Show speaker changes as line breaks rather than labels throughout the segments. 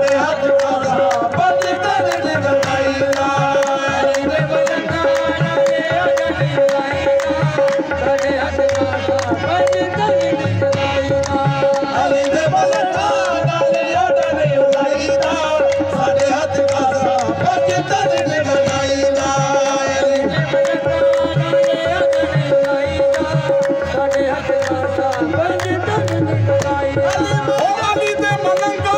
पजताई ਤਨ ਨਿਕਲਾਈ। पजिले ਅਲੀ हली ਮਲੰਗਾ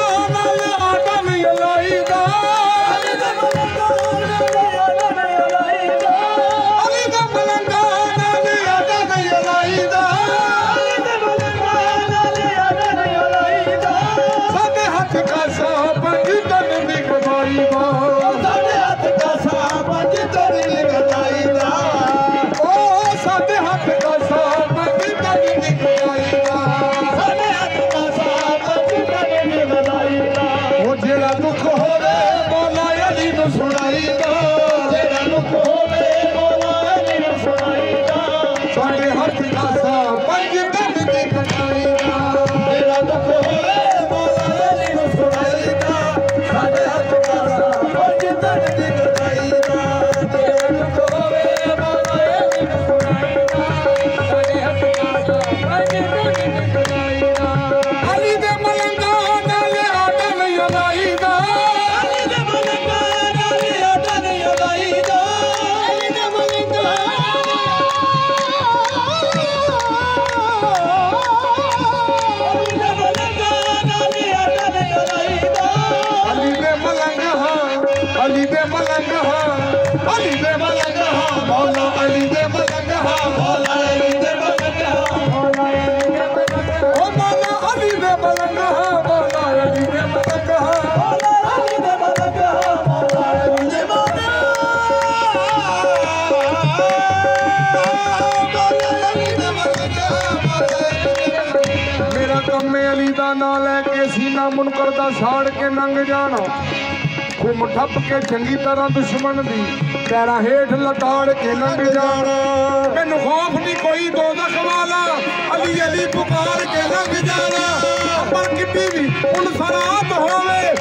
ਅਲੀ ਦੇ ਮਲੰਗ ਹਾਂ ਅਲੀ ਦੇ ਮਲੰਗ
ਹਾਂ ਮੌਲਾ ਅਲੀ ਦੇ ਮਲੰਗ
ਸੀਨਾ ਮੁਨਕਰ ਦਾ ਸਾੜ ਕੇ ਲੰਘ ਜਾਣਾ। ਖੁਮ ਠੱਪ ਕੇ ਚੰਗੀ ਤਰ੍ਹਾਂ ਦੁਸ਼ਮਣ ਦੀ ਪੈਰਾਂ ਹੇਠ ਲਤਾੜ ਕੇ ਲੰਘ ਜਾਣਾ। ਮੈਨੂੰ ਖੌਫ ਨਹੀਂ ਕੋਈ ਦੋਜ਼ਖ ਵਾਲਾ ਅਲੀ ਅਲੀ ਪੁਕਾਰ ਕੇ ਲੰਘ ਜਾਣਾ। ਕਿੱਡੀ ਵੀ ਪੁਲਿਸ ਰਾਤ ਹੋਵੇ।